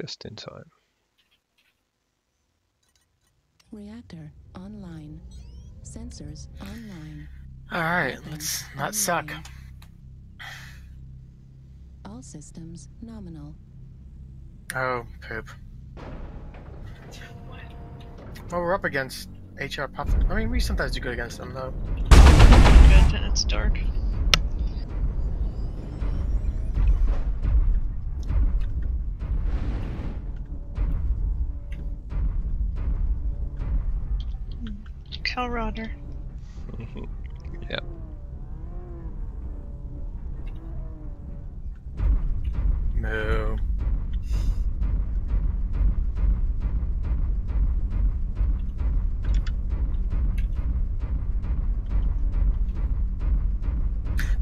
Just in time. Reactor online. Sensors online. Alright, Weapon let's not suck. All systems nominal. Oh, poop. Well, we're up against HR Puff. I mean, we sometimes do good against them, though. Good, and it's dark. Cal Rodder. Mm-hmm. yep. Moo.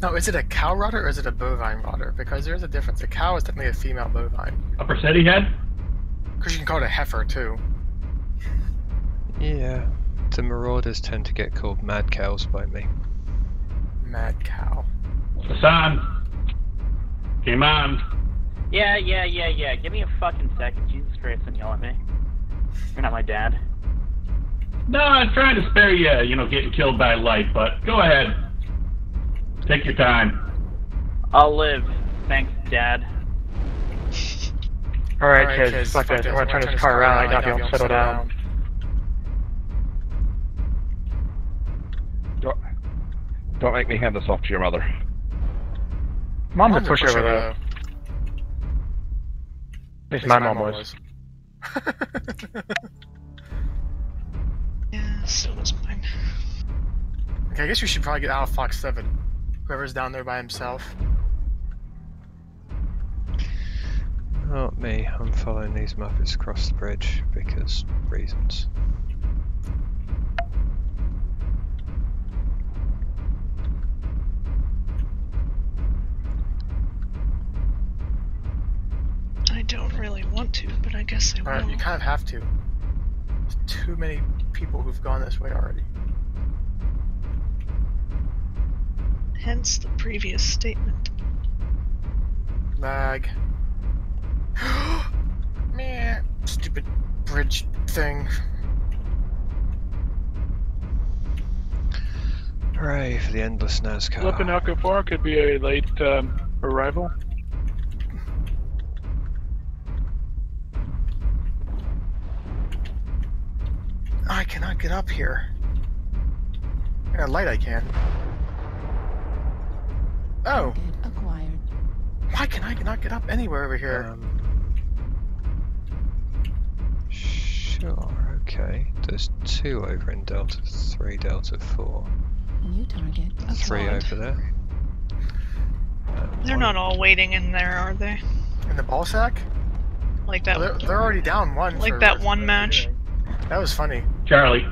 No, Now is it a cow rodder or is it a bovine rodder? Because there's a difference. A cow is definitely a female bovine. A city head? Because you can call it a heifer, too. Yeah. The marauders tend to get called mad cows by me. Mad cow. Hassan. Came on. Yeah, yeah, yeah, yeah. Give me a fucking second. Jesus Christ, don't yell at me. You're not my dad. No, I'm trying to spare you, you know, getting killed by light, but go ahead. Take your time. I'll live. Thanks, Dad. Alright, kids, fuck this. I want to turn this car around. I got you. Settle down. Don't, don't make me hand this off to your mother. Mom's push pushover, though. At least my mom was. Yeah, so was mine. Okay, I guess we should probably get out of Fox 7. Whoever's down there by himself. Not me. I'm following these Muppets across the bridge because reasons. Want to, but I guess I Alright, will. you kind of have to. There's too many people who've gone this way already. Hence the previous statement. Lag. Meh. Stupid bridge thing. Hooray for the endless NASCAR. Flipping Okafor could be a late um, arrival. I cannot get up here. Yeah, light I can. Oh, Target acquired. why can I not get up anywhere over here? Um, sure, okay. There's two over in Delta 3, Delta 4. New target Three over there. Uh, They're one- not all waiting in there, are they? In the ball sack? Like that. Well, they're, they're already down one. like for- that one match. That was funny. Charlie.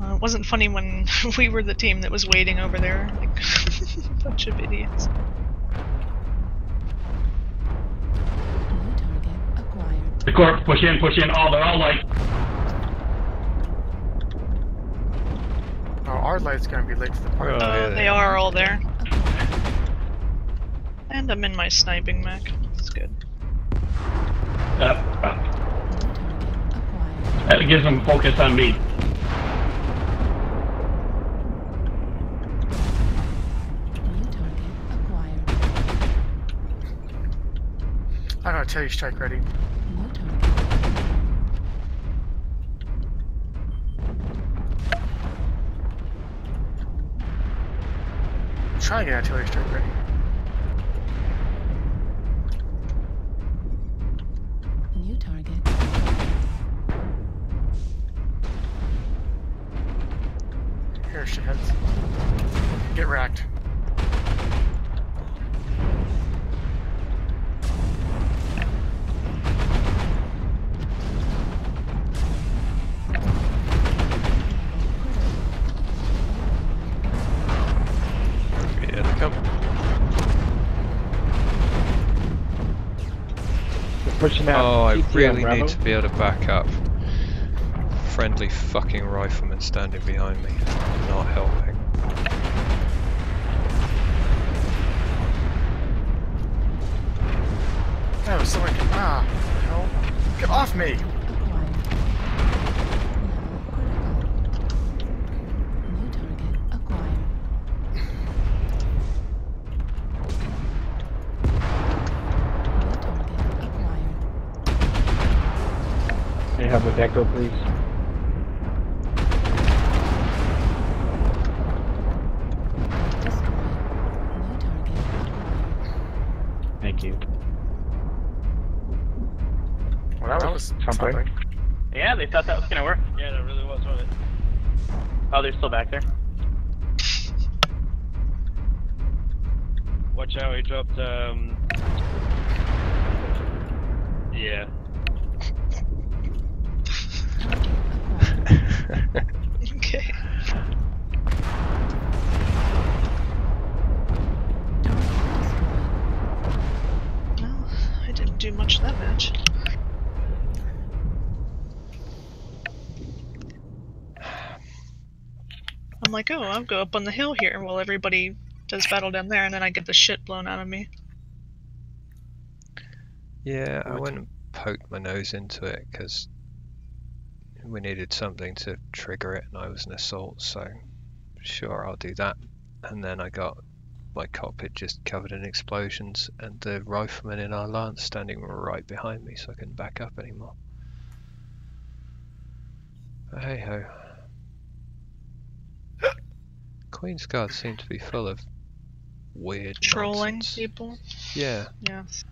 Uh, it wasn't funny when we were the team that was waiting over there. Like, a bunch of idiots. New target acquired. The corpse, push in, push in. Oh, they're all like, Oh, our light's gonna be late to the party. Oh, yeah, Uh, they they are. are all there. And I'm in my sniping mech. That's good. uh, uh, New target acquired. That gives them focus on me. I gotta tell you, strike ready. Try to get artillery strike ready. Shitheads. Get racked. Yeah, come. Pushing out. Oh, I really need to be able to back up. Friendly fucking rifleman standing behind me. Not helping. Oh, someone can. Ah, hell? Get off me! Acquired. Level critical. New target acquired. New target acquired. May I have the deco, please? Something. something. Yeah, they thought that was gonna work. Yeah, that really was, wasn't it? Oh, they're still back there. Watch out, he dropped, um... Yeah. Okay. Well, I didn't do much that match. I'm like, oh, I'll go up on the hill here while everybody does battle down there, and then I get the shit blown out of me. Yeah, I went and poked my nose into it because we needed something to trigger it, and I was an assault, so sure, I'll do that. And then I got my cockpit just covered in explosions, and the rifleman in our lance standing right behind me, so I couldn't back up anymore. But hey ho. Queen's Guard seem to be full of weird Trolling nonsense. people. Yeah, Yes.